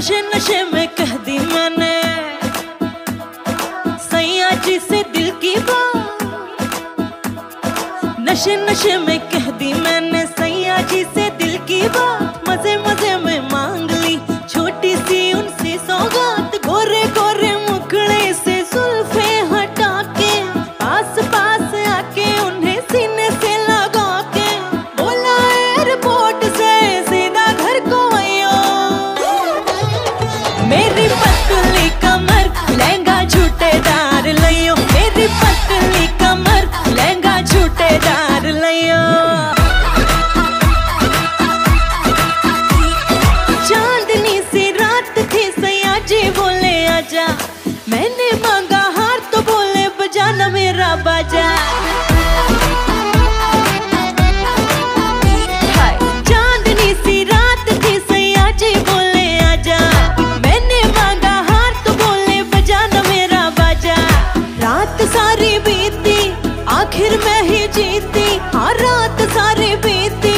नशे नशे में कह दी मैंने। सैया जी से दिल की बात। नशे नशे में कह दी मैंने, सैया जी से चांदनी सी रात थी सैया जी बोले, आजा। मैंने मांगा हार तो बोले, बजाना मेरा बाजा। मैं जीती। हाँ रात सारे बीती।